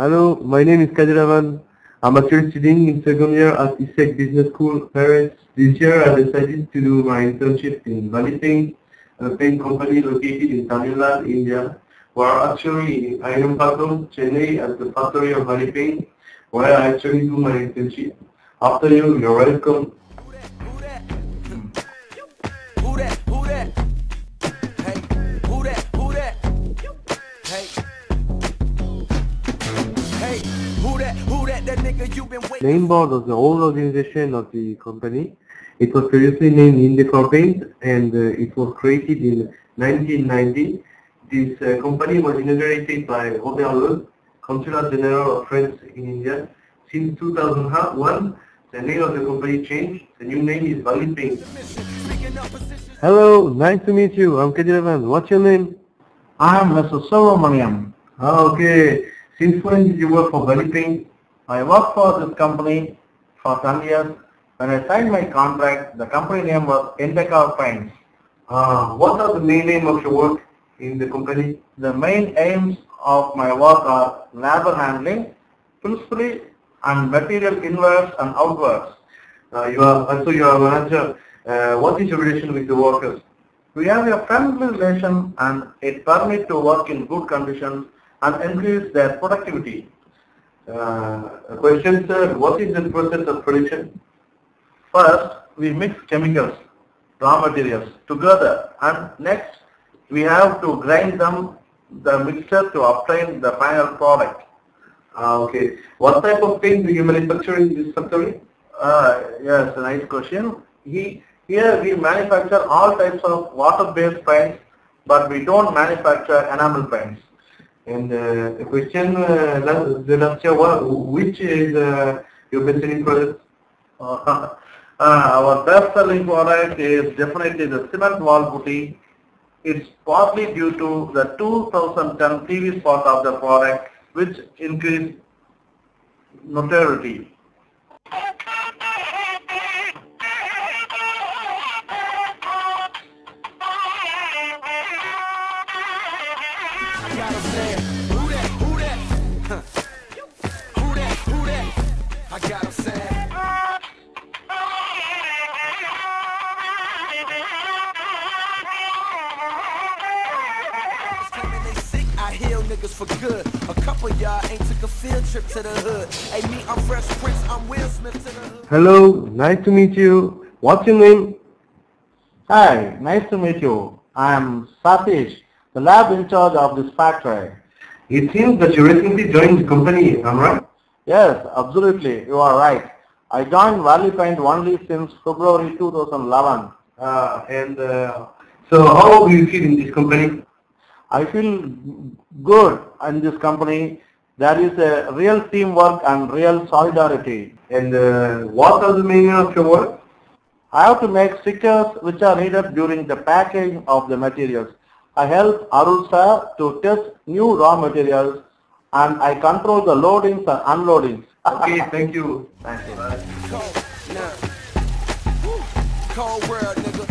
Hello, my name is Kadiravan. I'm actually studying in second year at ISEC Business School, Paris. This year I decided to do my internship in Paint, a paint company located in Tamil Nadu, India. We're actually in Ayanpatam, Chennai at the factory of Paint, where I actually do my internship. After you, you're welcome. Board was the old organization of the company. It was previously named Indecor Paint and uh, it was created in 1990. This uh, company was inaugurated by Robert Le, Consular General of France in India. Since 2001, the name of the company changed. The new name is Valley Paint. Speaking of positions. Hello, nice to meet you. I'm Kadiravan. What's your name? I'm Mr. Subramaniam. Ah, okay. Since when did you work for Valley Paint? I worked for this company for 10 years. When I signed my contract, the company name was Indecor Paints. Ah, what are the main aim of your work in the company? The main aims of my work are labor handling, principally, and material inwards and outwards. Uh, you are also your manager. Uh, what is your relation with the workers? We have a friendly relation and it permits to work in good conditions and increase their productivity. Uh, question, sir. What is the process of production? First, we mix chemicals, raw materials together and next we have to grind them, the mixture to obtain the final product. Ah, okay. What type of paint do you manufacture in this factory? Uh, yes, nice question. He, here we manufacture all types of water-based paints, but we don't manufacture enamel paints. And uh, a question, uh, the last year, which is uh, your best-selling product? Uh, our best-selling product is definitely the cement wall putty. It's partly due to the 2010 TV spot of the product, which increased notoriety. A couple y'all ain't took a field trip to the hood. Hey, me, I'm Fresh Prince, I'm Will Smith to the hood. Hello, nice to meet you. What's your name? Hi, nice to meet you. I am Satish, the lab in charge of this factory. It seems that you recently joined the company, am I right? Yes, absolutely, you are right. I joined Valley Paint only since February 2011. Uh, and uh, so how do you feel in this company? I feel good in this company. There is a real teamwork and real solidarity. And uh, what are the meaning of your work? I have to make stickers which are needed during the packing of the materials. I help Arul sir to test new raw materials and I control the loadings and unloadings. Okay, thank you. Thank you. Cold, nah. Woo. Cold world, nigga.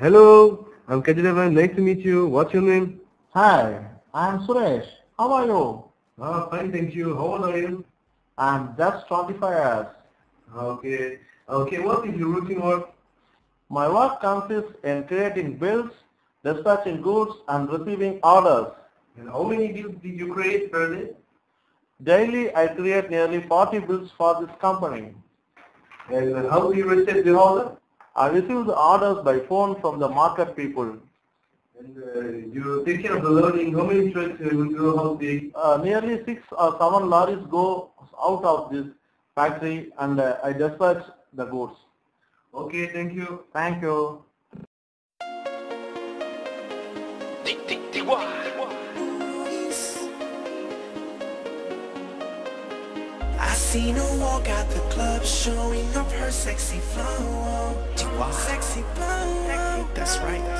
Hello, I'm Kadiravan. Nice to meet you. What's your name? Hi, I am Suresh. How are you? Ah, fine, thank you. How old are you? I am just 25 years. Okay. Okay, what is your routine work? My work consists in creating bills, dispatching goods and receiving orders. And how many deals did you create per day? Daily I create nearly 40 bills for this company. And how do you receive the order? I receive the orders by phone from the market people. And uh, you take care of the loading. How many trucks uh, will go out the Uh, nearly six or seven lorries go out of this factory and uh, I dispatch the goods. Okay, thank you. Thank you. I seen her walk out the club showing off her sexy flow. Sexy flow. That's right.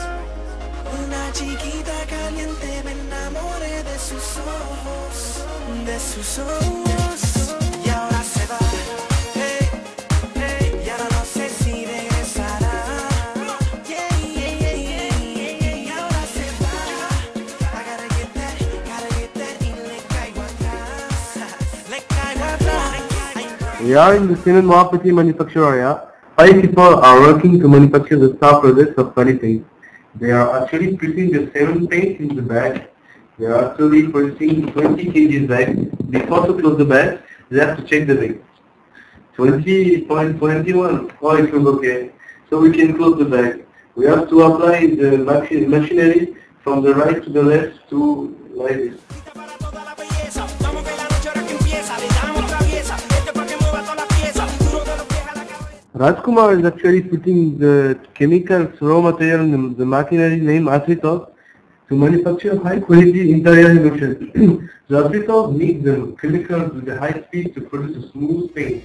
Una chiquita caliente me enamoré de sus ojos, de sus ojos. We are in the cement wall putty manufacture area. Five people are working to manufacture the star products of Bali paint. They are actually putting the cement paint in the bag. They are actually producing 20 kg bag. Before to close the bag, they have to check the weight. 20.21, oh it was okay. So we can close the bag. We have to apply the machi- machinery from the right to the left to like this. Rajkumar is actually putting the chemicals, raw material and the machinery named Acetol to manufacture high quality interior emulsion. the Acetol needs the chemicals with a high speed to produce a smooth paint.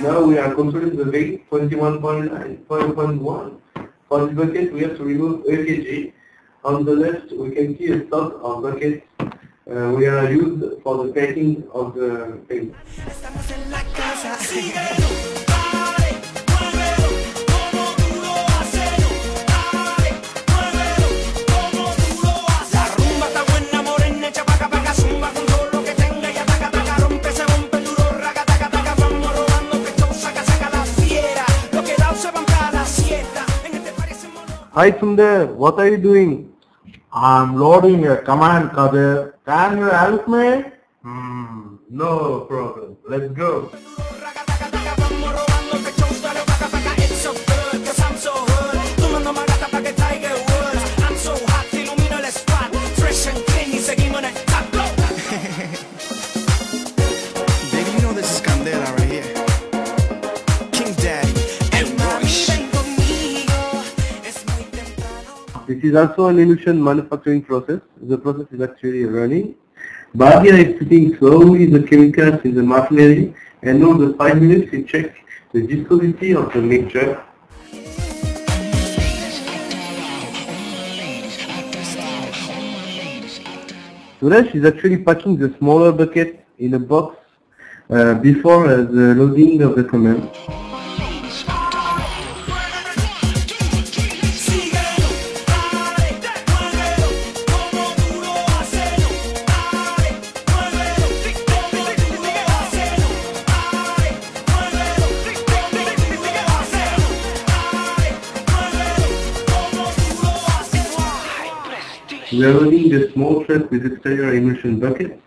Now we are controlling the weight 21.9, 5.1. For the bucket we have to remove 8 kg. On the left we can see a stock of buckets uh, we are used for the painting of the paint. Hi Sundar, what are you doing? I'm loading a command, Kadir. Can you help me? Hmm, no problem. Let's go. This is also an emulsion manufacturing process. The process is actually running. Badia is putting slowly the chemicals in the machinery and the 5 minutes we check the viscosity of the mixture. Suresh is actually packing the smaller bucket in a box uh, before uh, the loading of the cement. Haces. We are loading the small truck with exterior emulsion bucket.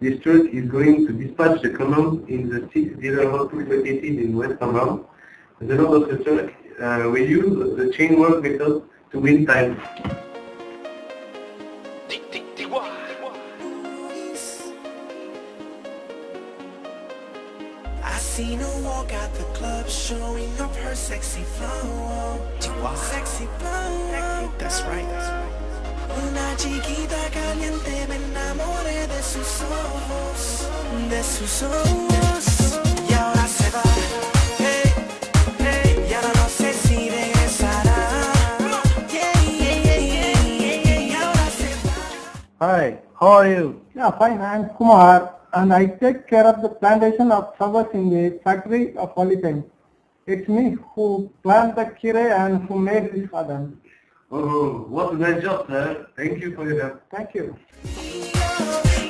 This truck is going to dispatch the command in the six dealer output located in West Amram. The node of the truck, uh, we use the chain work method to win time. I seen her walk out the club showing off her sexy flow. Sexy flow. That's right. Chiquita caliente me enamoré de sus ojos, de sus ojos. Y ahora se va. Hi, how are you? Yeah, fine. I am Kumar and I take care of the plantation of flowers in the factory of Polypen. It's me who plant the kire and who made this garden. Oh, what a nice job, sir. Thank you for your help. Thank you.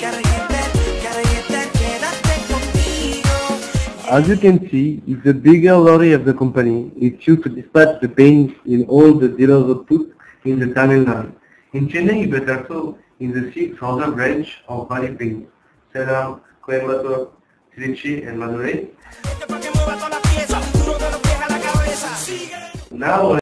Gotta get that, gotta get that, quédate conmigo. As you can see, it's the bigger lorry of the company. It's used to dispatch the paints in all the dealers output in the Tamil Nadu. In Chennai, but also in the six other branch of Bali Paint, Salem, Coimbatore, Trichy and Madurai. Este pa' que mueva todas las piezas, duro de los pies a la cabeza. Sigue. Now